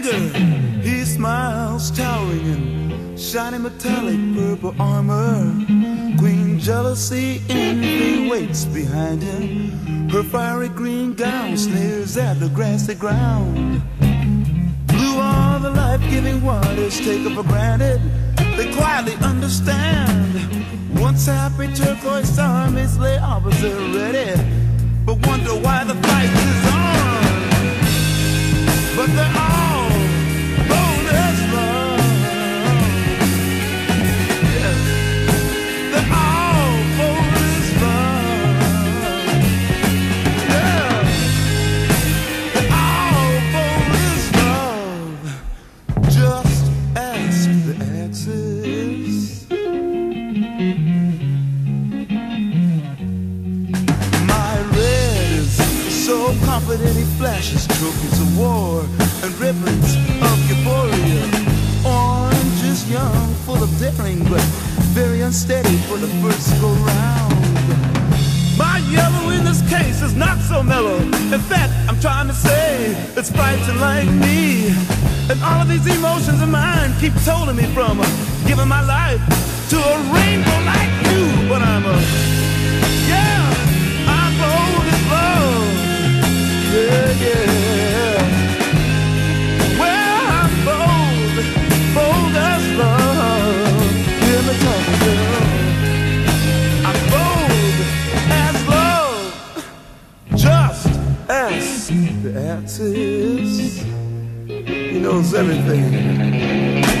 anger, he smiles, towering in shiny metallic purple armor. Queen jealousy, envy waits behind him. Her fiery green gown sneers at the grassy ground. Blue are the life-giving waters taken for granted. They quietly understand. Once happy turquoise armies lay opposite ready, but wonder why the fight is on. But they're all confident he flashes trophies of war and ribbons of euphoria. Orange is young, full of daring, but very unsteady for the first go round. My yellow in this case is not so mellow. In fact, I'm trying to say it's fighting like me. And all of these emotions of mine keep tolling me from uh, giving my life to a rainbow like you. But I'm a, the axis. He knows everything.